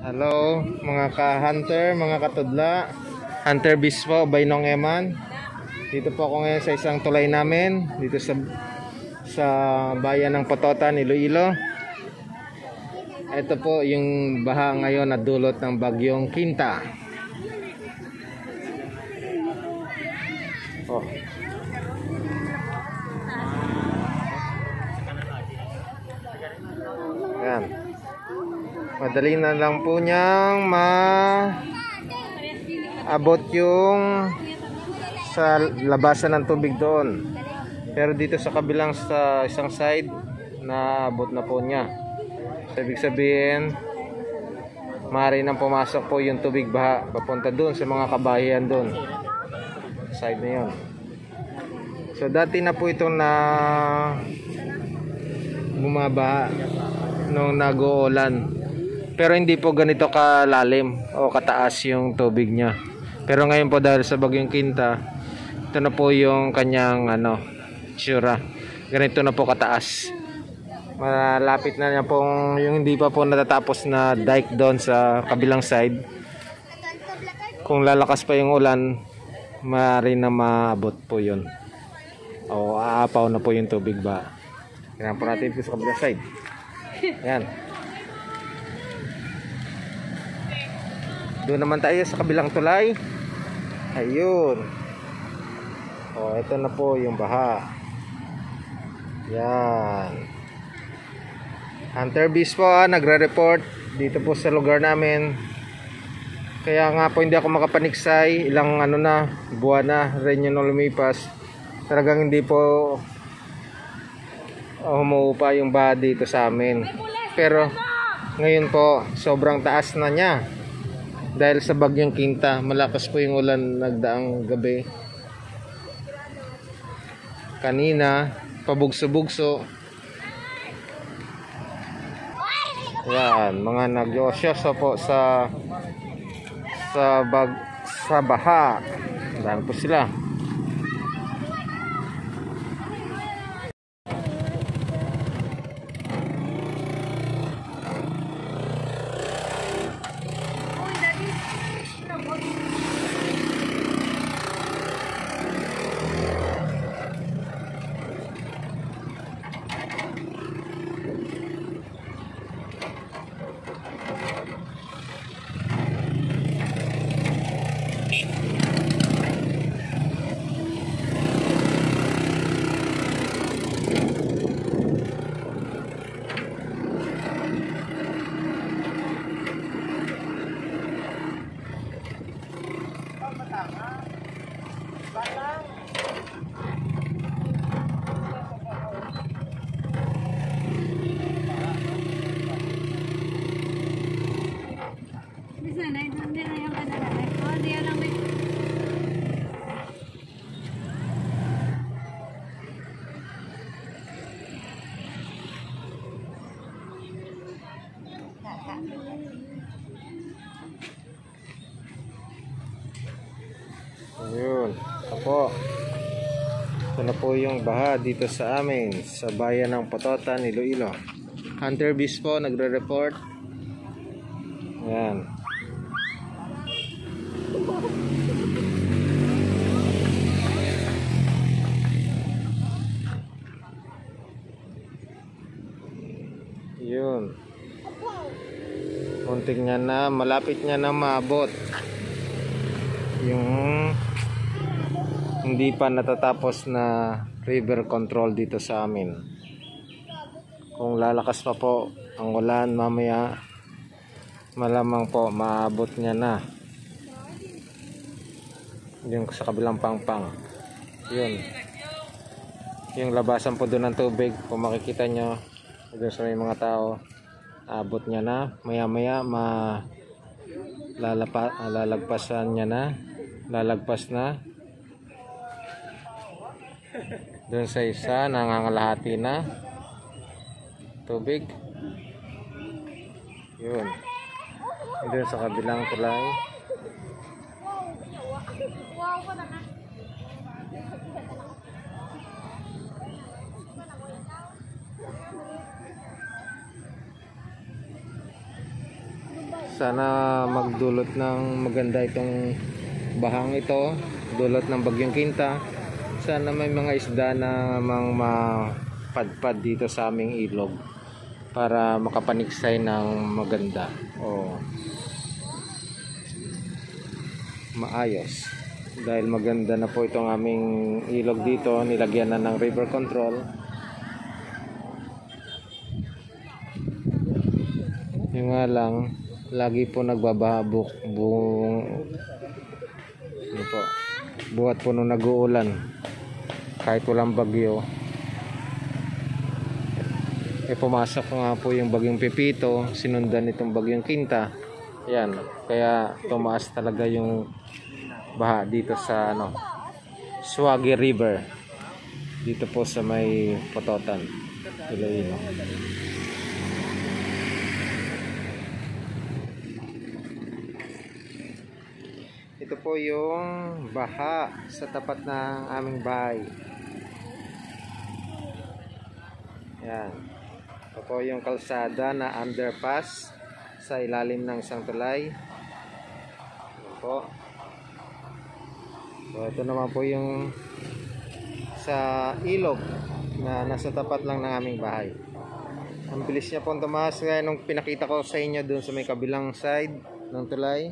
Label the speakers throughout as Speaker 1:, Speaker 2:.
Speaker 1: Hello, mga ka-hunter, mga katudla. Hunter Bispo, Bainong Eman. Dito po ako ngayon sa isang tulay namin, dito sa sa bayan ng Pototan, Iloilo. Ito po yung baha ngayon na dulot ng bagyong Kinta. Oh. Madali na lang po niyang ma abot yung sa labasan ng tubig doon. Pero dito sa kabilang sa isang side, naabot na po niya. So, ibig sabihin, maaari nang pumasok po yung tubig baha papunta doon sa mga kabahayan doon. Side na yun. So, dati na po itong na bumaba nung nag-uulan. Pero hindi po ganito kalalim o kataas yung tubig niya. Pero ngayon po dahil sa bagyong Kinta, ito na po yung kanyang ano, tsura. Ganito na po kataas. Malapit na niya pong yung hindi pa po natatapos na dike doon sa kabilang side. Kung lalakas pa yung ulan, maaari na maabot po yun. O aapaw na po yung tubig ba. Tingnan po natin sa kabilang side. Yan. Doon naman tayo sa kabilang tulay. Ayun. Oh, ito na po yung baha. Yan. Hunter Beast po ah, nagre-report dito po sa lugar namin. Kaya nga po hindi ako makapaniksay. Ilang ano na, buwan na rin yun lumipas. Talagang hindi po humuupa yung baha dito sa amin. Pero ngayon po, sobrang taas na niya. Dahil sa bagyong Kinta, malakas po yung ulan nagdaang gabi. Kanina, pabugso-bugso. Yan, mga nagyosyoso po sa sa bag sa baha. Dami po sila.
Speaker 2: Bye lang.
Speaker 1: Apo. Ito na po yung baha dito sa amin sa bayan ng Pototan, Iloilo. Hunter Beast po nagre-report. Ayan. Yun. Muntik niya na, malapit niya na maabot yung hindi pa natatapos na river control dito sa amin. Kung lalakas pa po ang ulan mamaya malamang po maabot niya na yung sa kabilang pangpang. Yun. Yung labasan po doon ng tubig, kung makikita nyo doon sa mga tao, abot niya na. Maya maya ma lalapa, lalagpasan niya na lalagpas na doon sa isa nangangalahati na. Tubig. Yun. Doon sa kabilang tulay. Sana magdulot ng maganda itong bahang ito. Dulot ng bagyong kinta sana may mga isda na mang mapadpad dito sa aming ilog para makapaniksay ng maganda o maayos. Dahil maganda na po itong aming ilog dito nilagyan na ng river control. Yung nga lang lagi po nagbabahabok buong ano po? Buhat po nung nag-uulan kahit walang bagyo. Eh pumasok nga po yung bagyong Pepito. Sinundan itong bagyong Kinta yan kaya tumaas talaga yung baha dito sa ano Swagi River. Dito po sa may Pototan. Iloilo ito po yung baha sa tapat ng aming bahay yan ito po yung kalsada na underpass sa ilalim ng isang tulay. Yan po so ito naman po yung sa ilog na nasa tapat lang ng aming bahay. Ang bilis niya pong tumaas. Kaya nung pinakita ko sa inyo dun sa may kabilang side ng tulay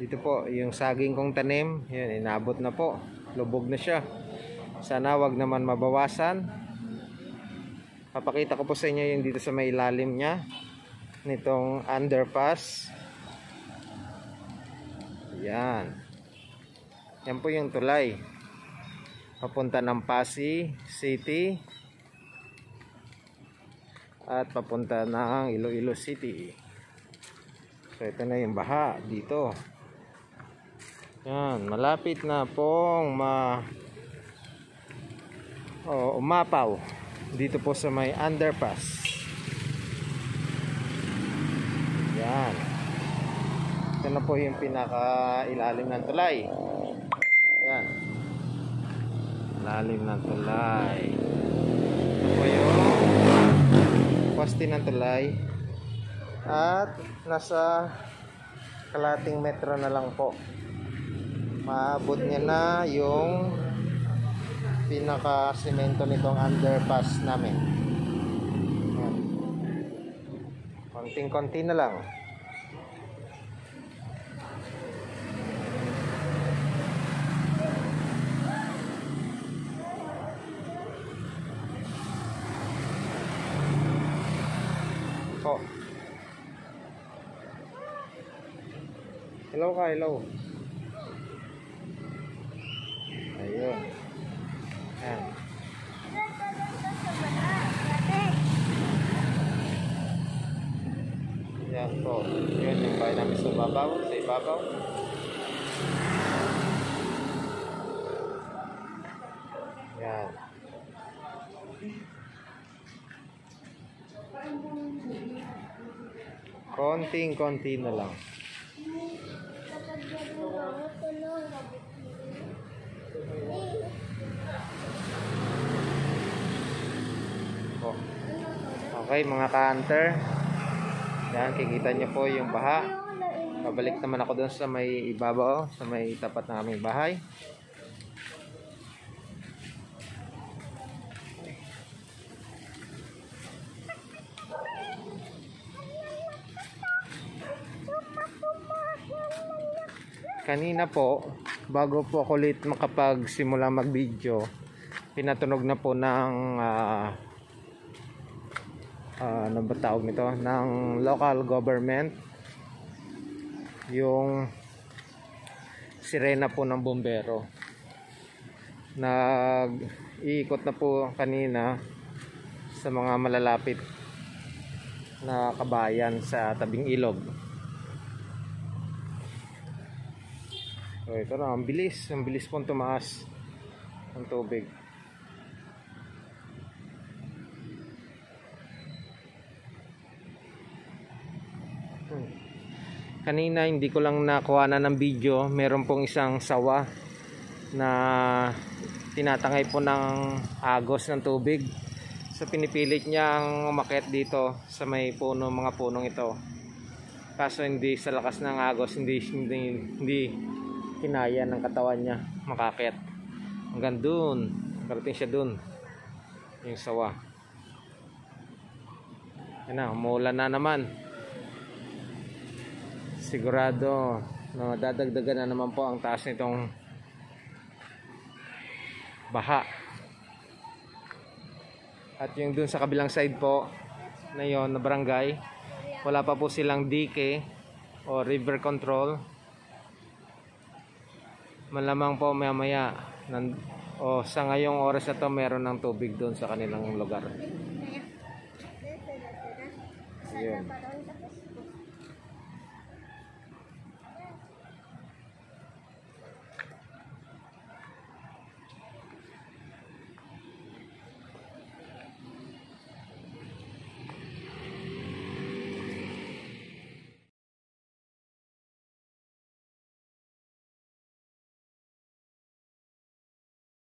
Speaker 1: dito po yung saging kong tanim yun inabot na po. Lubog na siya. Sana wag naman mabawasan papakita ko po sa inyo yung dito sa may ilalim niya nitong underpass. Yan yan po yung tulay. Papunta ng Pasig City. At papunta ng Iloilo City. So ito na yung baha dito. Yan, malapit na pong ma oh, umapaw dito po sa may underpass. Yan. Ito na po yung pinaka ilalim ng tulay. Yan. Ilalim ng tulay. Ito po yung poste ng tulay. At nasa kalating metro na lang po maabot niya na yung pinaka semento nitong underpass namin. Konting konti na lang. Po hello ka hello. Ayun. Ayan. Yan po. Yun yung bahay namin sa babaw. Sa ibabaw. Yan. Konting-konti na lang. Oh. Okay mga ka-hunter. Yan, kikita niyo po yung baha. Pabalik naman ako doon sa may ibabaw, sa may tapat ng aming bahay. Kanina po, bago po ako ulit makapagsimula mag-video, pinatunog na po ng uh, uh, ano ba tawag nito ng local government yung sirena po ng bombero. Nag iikot na po kanina sa mga malalapit na kabayan sa tabing ilog. So ito na ang bilis. Ang bilis pong tumaas ang tubig kanina hindi ko lang nakuha na ng video meron pong isang sawa na tinatangay po ng agos ng tubig so pinipilit niyang umakyat dito sa may puno mga punong ito Kaso hindi sa lakas ng agos, hindi, hindi, hindi kinaya ng katawan niya makakit. Hanggang dun. Parating siya dun. Yung sawa. Yan na, umuulan na naman. Sigurado no, dadagdagan na naman po ang taas nitong baha. At yung dun sa kabilang side po na yon na barangay, wala pa po silang dike o river control. Malamang po maya maya nan, o sa ngayong oras na to meron ng tubig doon sa kanilang lugar. Yun.